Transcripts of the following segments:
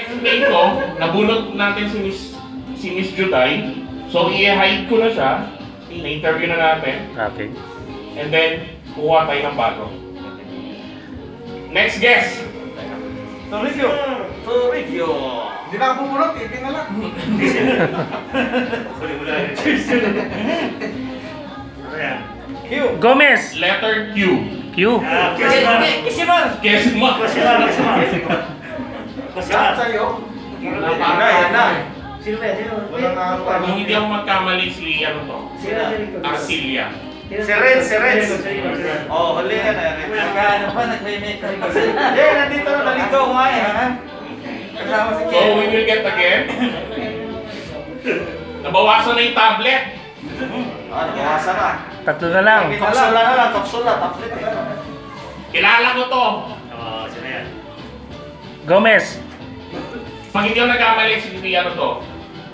explain ko, nabunot natin si Miss, si Miss Juday. So, i-hide ko na siya. Na-interview na natin. Okay. And then, kuha tayo ng bago. Next guest! To review. To review. Hindi na ako pumunot, tipin na lang. Ayan. Q. Gomez! Letter Q. Q. Ah, Kisiman. Kisiman. Guess mo. Kisiman. Kisiman. Kisiman. Sa'yo. Yan na. Sino ba? Sino? Wala na ako. Kung hindi ako magkamali si ano to, Sino? Arcilia. Si Renz, si Renz. Oh, huli yan eh. Nagkaano pa, nagme-make up. Hindi, nandito na, naligaw nga eh. Kasama si So, we will get again. Nabawasan na yung tablet. Ah, nabawasan na. Tatlo na lang. Kapsula na lang, kapsula, tablet eh. Kilala ko to. Oo, sino yan? Gomez! Pag hindi ako nagkamali si ano to,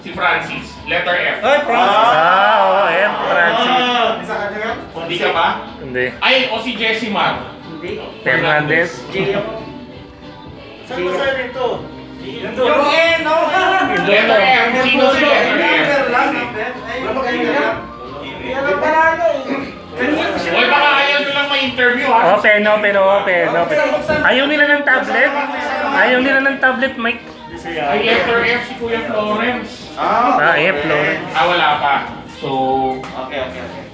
si Francis. Letter F. Ay, Francis! Ah, oo, F. Francis. Isa ka niya yan? Hindi ka ba? Hindi. Ay, o si Jessimar. Hindi. Fernandez. Saan ba sa'yo dito? Yung N, no? Letter F. Sino si letter F? Eh. Hoy, baka ayaw nyo lang ma-interview ha. Open, open, open, open. Ayaw nila ng tablet? Ayaw nila ng tablet, Mike. Ay, letter F si Kuya Florence. Ah, Ah, F, Lord. Ah, wala pa. So, Okay, okay, okay.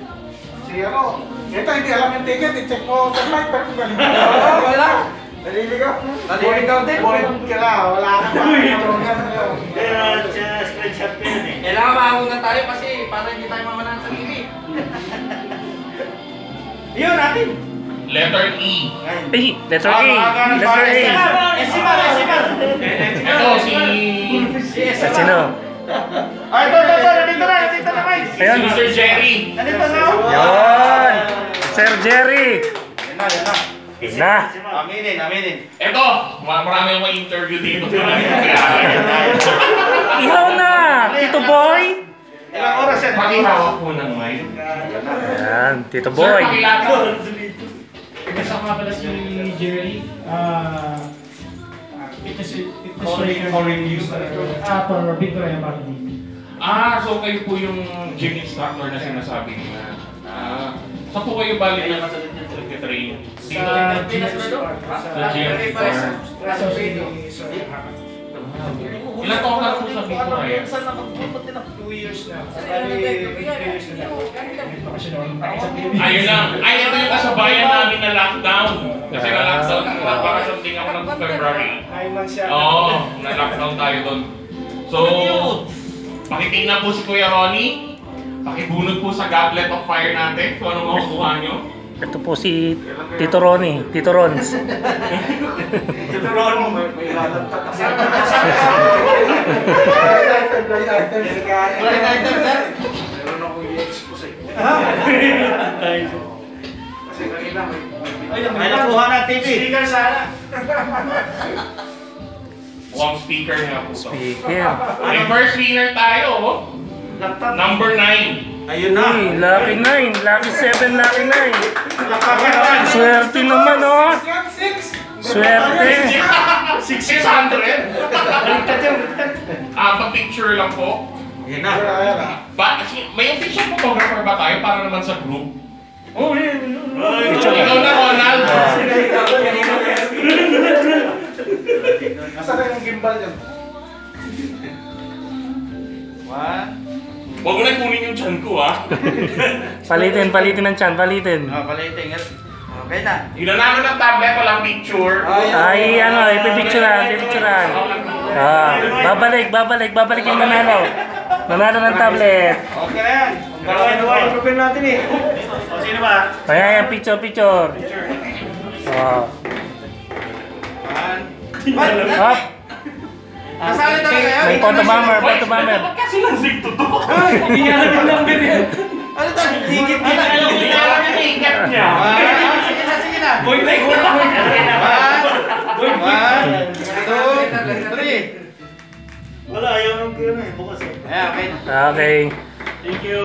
si ano. Ito, hindi alam yung ticket. I-check mo sa mic. Pero kung galing. Wala. Naliligaw. Naliligaw din. Boring ka na. Wala ka pa. screenshot ko yun eh. Kailangan makakunan tayo kasi para hindi tayo mamalan sa TV. Yun natin. letter E. Eh, letter A. Letter A. Ito, si... Si At sino? Ay, ito, ito, ito. Nandito na, nandito na. Si Ayun. Mr. Jerry. Nandito na. Yun! Sir Jerry! Yan na, yan na. Yun na. Aminin, aminin. Ito, ma- marami akong ma-interview dito. Ihaw na! Tito Boy! Ilang oras yan? Pakihawak po ng mic. Yan, Tito Sir, Boy. pakilala. Kasama pala si Jerry. Ah, fitness fitness Calling- trainer. calling you. Ah, for Victoria Martin. Ah, so kayo po yung gym instructor na sinasabi niya. Ah, saan po kayo balik na nag-train? Dito? Sa Sa gym. Kaso si Sir Hakan. Ilan taon na po sa Victoria? Saan nakapupot din ako? Two years na. Bali, three years na. Ayun lang. Ay, ito yung kasabayan namin na lockdown. Kasi na lockdown, baka something ako ng February. Nine months siya. Oo, na-lockdown tayo doon. So, pakitingnan po si Kuya Ronnie. Pakibunod po sa Goblet of Fire natin kung ano makukuha nyo. Ito po si Tito Ronnie, Tito Rons. Ron mo, may ilan pa kasi. Blind item, blind item. Blind item, sir? Meron akong i-expose eh. Kasi kanina may... Ay, nakuha na TV. Speaker sana. Mukhang speaker nga po. Speaker. First winner tayo, oh. Number 9. Ayun na. Uy, lucky 9, lucky 7, lucky 9. Lapakan naman. Swerte naman, oh. Yan, six! Swerte. 600? Ah, pa-picture lang po. Ayun na. Ayan ah. Ba, may official photographer ba tayo para naman sa group? Oh, Ikaw na, Ronald. Nasaan na yung gimbal yan? One. Huwag mo na kunin yung chan ko, ah. Palitin, palitin ng chan, palitin. Ah, palitin. Okay na. Yun na namin ng tablet, walang picture. Ay, ano, ipipicturean, ipipicturean. Ah, babalik, babalik, babalik yung nanalo. Nanalo ng tablet. Okay na yan. Dalawa, dalawa. Improvement natin eh. O, sino ba? Kaya yan, picture, picture. Ah. One. Up. Kasali talaga yan. May photo bomber, photo bomber. Ba't kasi nansig to to? Hindi niya alam yung number yan. Ano to? Higit Ano, alam mo, alam ikat niya. Ah, sige na, sige na. Boy, may kulang. One. One. Two. Three. Wala, ayaw nung kaya na eh, bukas eh. Ayan, okay. Okay. Thank you.